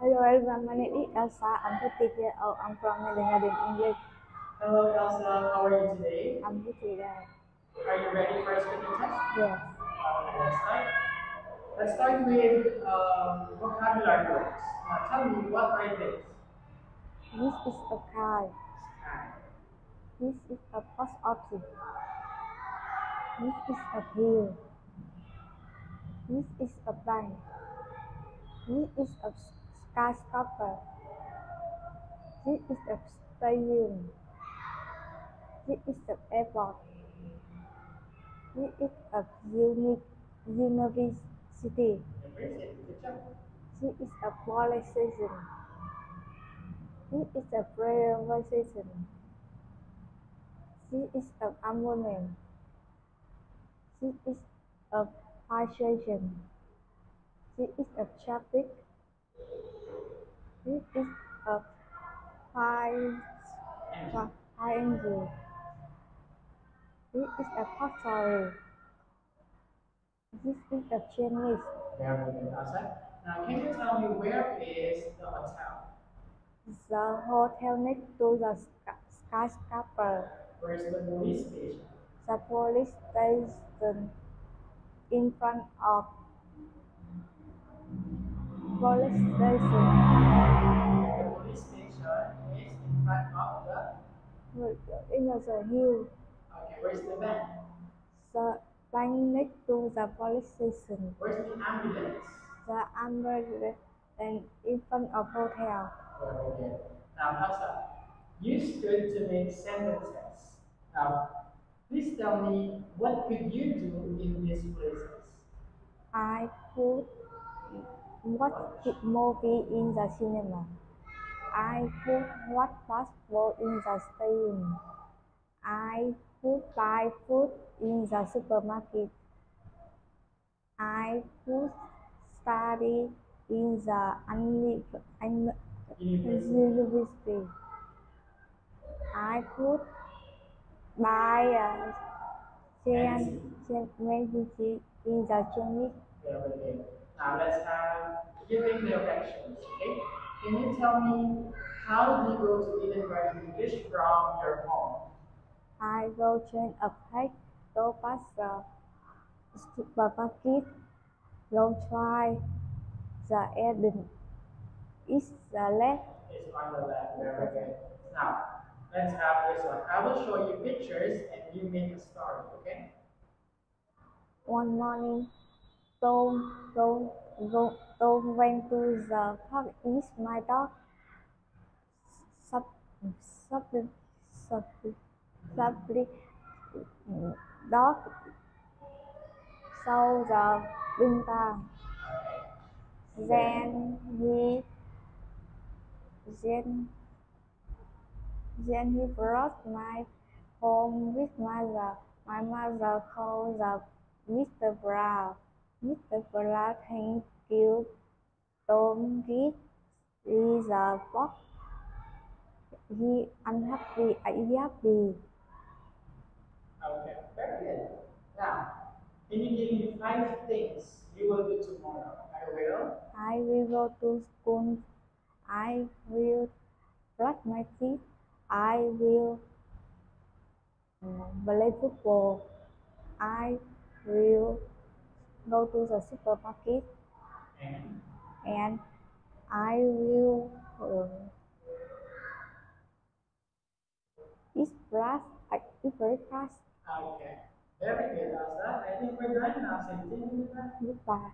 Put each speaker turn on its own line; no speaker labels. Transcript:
Hello everyone, my name is Elsa. I'm 50 years old. I'm from Netherlands, England.
Hello, Elsa. How are you today?
I'm good today.
Are you ready for a speaking test?
Yes.
Okay, let's start. Let's start with um, vocabulary words. Now, tell me what are these?
This is a car. This is a post office. This is a hill. This is a bank. This is a skyscraper. This is a stadium. This is an airport. This is a uni- university. This is a police station. This is a railway station. This is an ambulance. This is a fire station. This is a traffic. This is a
Engine.
This is a factory. This is a Chinese.
Very good, Elsa. Now, can you tell me where is the hotel?
The hotel next to the sky- skyscraper.
Where is the police station?
The police station in front of police station.
Uh, the police station is in front of the.
In the hill.
Okay, where's the bank?
The bank next to the police station.
Where's the ambulance?
The ambulance and in front of hotel.
Good. Now, Elsa, use could to make sentences. Now, please tell me what could you do in these places?
I could watch the movie in the cinema. I could watch basketball in the stadium. I could buy food in the supermarket. I could study in the uni- un-
University.
I could buy a medicine in the Chinese
giving directions, okay? Can you tell me how do you go to Eden Garden English from your home?
I go train a page go past the supermarket, go try the Eden. It's the left.
It's on the left. Very good. Now, let's have this one. I will show you pictures and you make a story, okay?
One morning, Tom, Tom, go, Tom went to the park is my dog. Sub, sub, sub, sub, dog. So the winter. Then he, then, then he brought my home with mother. My mother called the Mr. Brown. Mr. Brown thank you. Tom give is a box. He unhappy, I happy.
Okay, very good. Now, can you give me five things you will do tomorrow? I will.
I will go to school. I will brush my teeth. I will uh, play football. I will go to the supermarket
And
and I will uh, eat breakfast. I eat breakfast.
okay. Very good, Elsa. I think we're done now. So, thank you.
Goodbye.